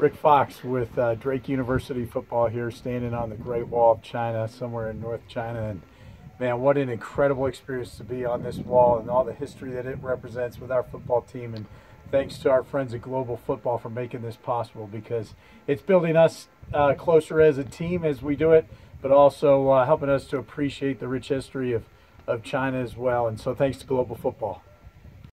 Rick Fox with uh, Drake University football here, standing on the Great Wall of China, somewhere in North China. And man, what an incredible experience to be on this wall and all the history that it represents with our football team. And thanks to our friends at Global Football for making this possible because it's building us uh, closer as a team as we do it, but also uh, helping us to appreciate the rich history of, of China as well. And so thanks to Global Football.